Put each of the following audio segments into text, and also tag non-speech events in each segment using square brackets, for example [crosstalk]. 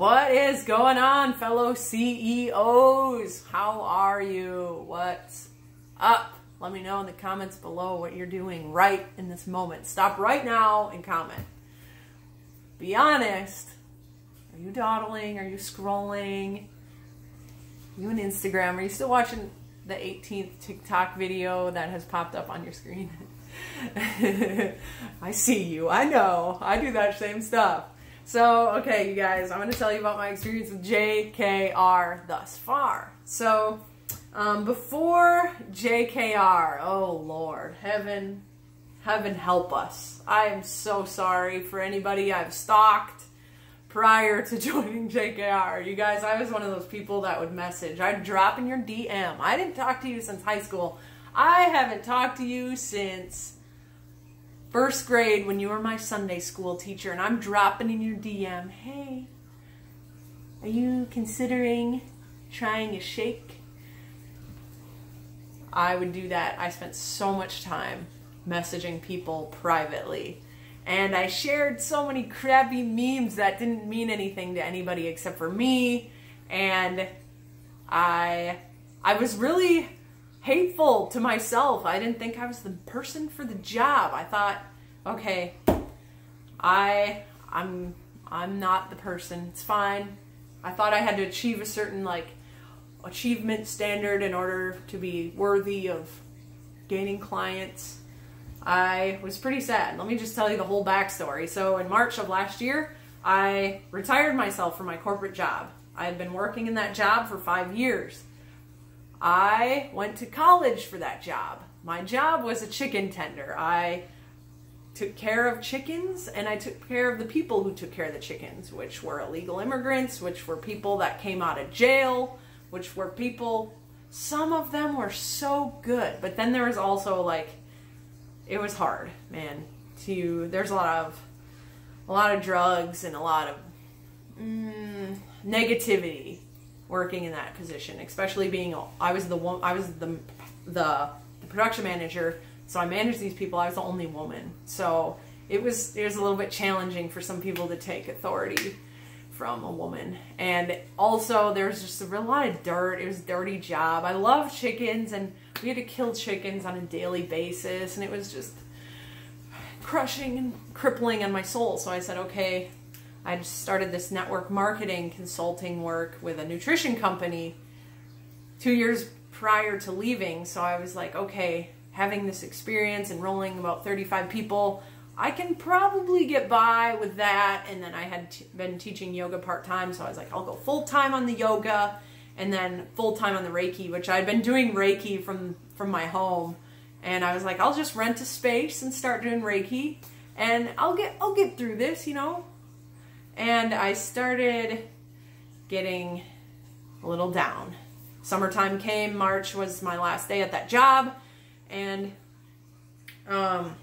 What is going on, fellow CEOs? How are you? What's up? Let me know in the comments below what you're doing right in this moment. Stop right now and comment. Be honest. Are you dawdling? Are you scrolling? Are you on Instagram? Are you still watching the 18th TikTok video that has popped up on your screen? [laughs] I see you. I know. I do that same stuff. So, okay, you guys, I'm going to tell you about my experience with JKR thus far. So, um, before JKR, oh Lord, heaven, heaven help us. I am so sorry for anybody I've stalked prior to [laughs] joining JKR. You guys, I was one of those people that would message. I'd drop in your DM. I didn't talk to you since high school. I haven't talked to you since first grade when you were my Sunday school teacher and I'm dropping in your DM, hey, are you considering trying a shake? I would do that. I spent so much time messaging people privately. And I shared so many crappy memes that didn't mean anything to anybody except for me. And I I was really hateful to myself. I didn't think I was the person for the job. I thought, okay, I I'm I'm not the person. It's fine. I thought I had to achieve a certain like achievement standard in order to be worthy of gaining clients. I was pretty sad. Let me just tell you the whole backstory. So in March of last year, I retired myself from my corporate job. I had been working in that job for five years. I went to college for that job. My job was a chicken tender. I took care of chickens and I took care of the people who took care of the chickens, which were illegal immigrants, which were people that came out of jail, which were people, some of them were so good, but then there was also like, it was hard, man, to, there's a lot of, a lot of drugs and a lot of mm, negativity working in that position, especially being I was the one I was the the, the production manager, so I managed these people. I was the only woman, so it was it was a little bit challenging for some people to take authority from a woman. And also, there was just a real lot of dirt. It was a dirty job. I love chickens, and we had to kill chickens on a daily basis, and it was just crushing and crippling on my soul. So I said, okay, I started this network marketing consulting work with a nutrition company two years prior to leaving. So I was like, okay, having this experience, enrolling about 35 people, I can probably get by with that. And then I had been teaching yoga part time. So I was like, I'll go full time on the yoga and then full time on the Reiki, which I'd been doing Reiki from, from my home. And I was like, I'll just rent a space and start doing Reiki and I'll get, I'll get through this, you know, and I started getting a little down. Summertime came, March was my last day at that job, and um,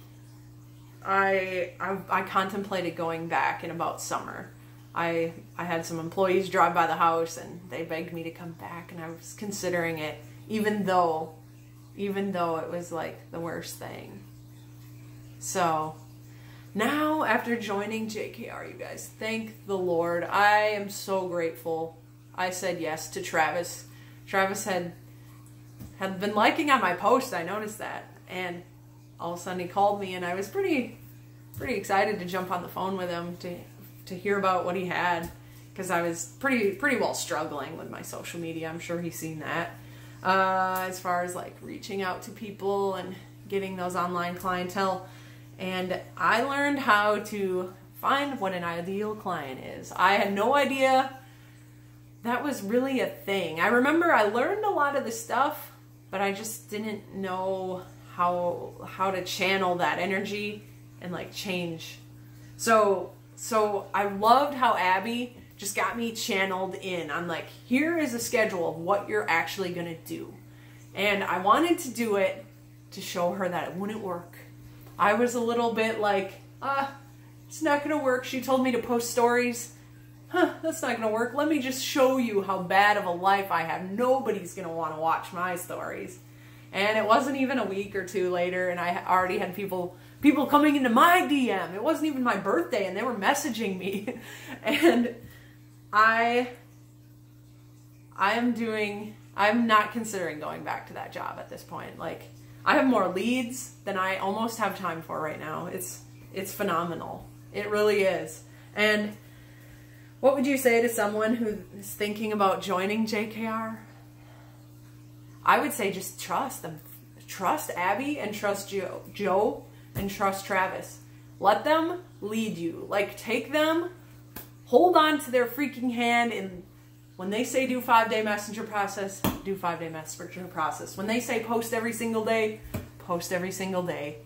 I, I, I contemplated going back in about summer. I I had some employees drive by the house and they begged me to come back, and I was considering it, even though even though it was like the worst thing. So now after joining JKR, you guys, thank the Lord. I am so grateful. I said yes to Travis. Travis had had been liking on my post. I noticed that, and all of a sudden he called me, and I was pretty pretty excited to jump on the phone with him to to hear about what he had because I was pretty pretty well struggling with my social media. I'm sure he's seen that. Uh, as far as like reaching out to people and getting those online clientele and I learned how to find what an ideal client is. I had no idea that was really a thing. I remember I learned a lot of the stuff, but I just didn't know how how to channel that energy and like change. So so I loved how Abby just got me channeled in. I'm like, here is a schedule of what you're actually going to do. And I wanted to do it to show her that it wouldn't work I was a little bit like, ah, it's not going to work. She told me to post stories. Huh, that's not going to work. Let me just show you how bad of a life I have. Nobody's going to want to watch my stories. And it wasn't even a week or two later, and I already had people people coming into my DM. It wasn't even my birthday, and they were messaging me. [laughs] and I I am doing I'm not considering going back to that job at this point. Like I have more leads than I almost have time for right now. It's it's phenomenal. It really is. And what would you say to someone who is thinking about joining JKR? I would say just trust them. Trust Abby and trust Joe, Joe and trust Travis. Let them lead you. Like take them, hold on to their freaking hand and when they say do five day messenger process, do five day messenger process. When they say post every single day, post every single day.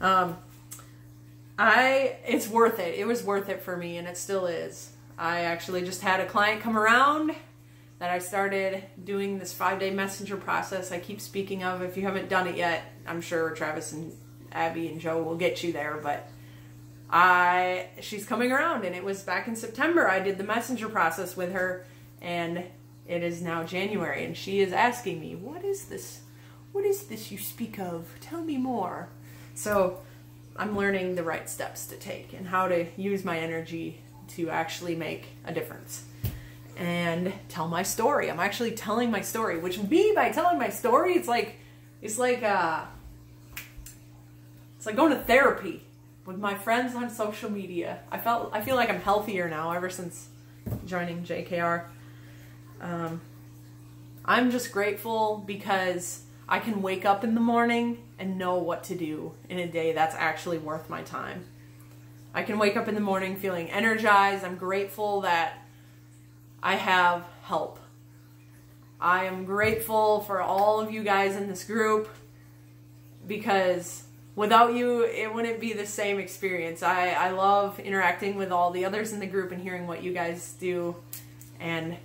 Um, I it's worth it. It was worth it for me, and it still is. I actually just had a client come around that I started doing this five day messenger process. I keep speaking of. If you haven't done it yet, I'm sure Travis and Abby and Joe will get you there, but. I she's coming around and it was back in September I did the messenger process with her and it is now January, and she is asking me, What is this? What is this you speak of? Tell me more. So I'm learning the right steps to take and how to use my energy to actually make a difference and tell my story. I'm actually telling my story, which me by telling my story, it's like it's like uh it's like going to therapy with my friends on social media. I felt I feel like I'm healthier now ever since joining JKR. Um, I'm just grateful because I can wake up in the morning and know what to do in a day that's actually worth my time. I can wake up in the morning feeling energized. I'm grateful that I have help. I am grateful for all of you guys in this group because without you, it wouldn't be the same experience. I, I love interacting with all the others in the group and hearing what you guys do. And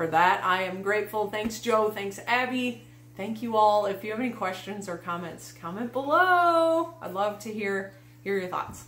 for that. I am grateful. Thanks, Joe. Thanks, Abby. Thank you all. If you have any questions or comments, comment below. I'd love to hear hear your thoughts.